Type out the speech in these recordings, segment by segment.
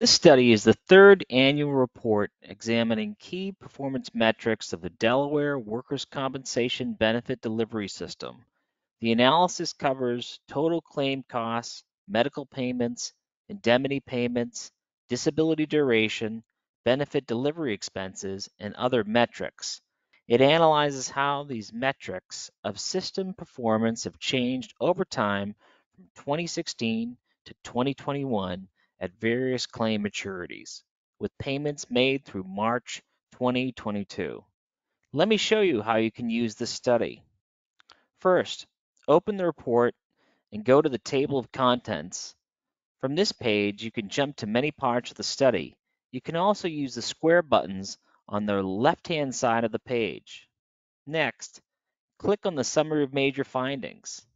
This study is the third annual report examining key performance metrics of the Delaware Workers' Compensation Benefit Delivery System. The analysis covers total claim costs, medical payments, indemnity payments, disability duration, benefit delivery expenses, and other metrics. It analyzes how these metrics of system performance have changed over time from 2016 to 2021 at various claim maturities, with payments made through March 2022. Let me show you how you can use this study. First, open the report and go to the table of contents. From this page, you can jump to many parts of the study. You can also use the square buttons on the left-hand side of the page. Next, click on the Summary of Major Findings.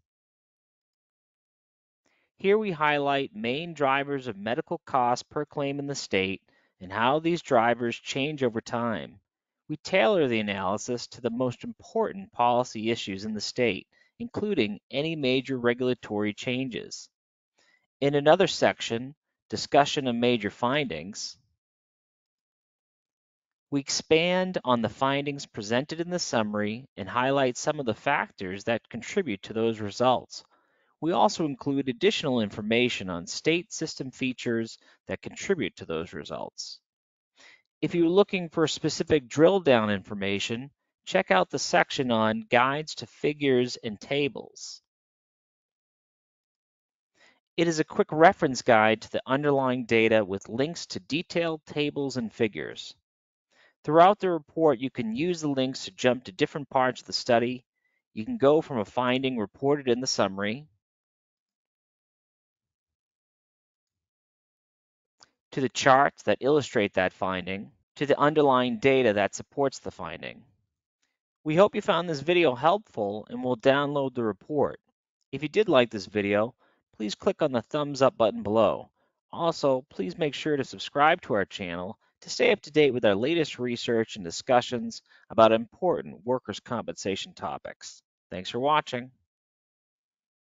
Here we highlight main drivers of medical costs per claim in the state and how these drivers change over time. We tailor the analysis to the most important policy issues in the state, including any major regulatory changes. In another section, Discussion of Major Findings, we expand on the findings presented in the summary and highlight some of the factors that contribute to those results. We also include additional information on state system features that contribute to those results. If you're looking for specific drill down information, check out the section on Guides to Figures and Tables. It is a quick reference guide to the underlying data with links to detailed tables and figures. Throughout the report, you can use the links to jump to different parts of the study. You can go from a finding reported in the summary to the charts that illustrate that finding, to the underlying data that supports the finding. We hope you found this video helpful and will download the report. If you did like this video, please click on the thumbs up button below. Also, please make sure to subscribe to our channel to stay up to date with our latest research and discussions about important workers' compensation topics. Thanks for watching.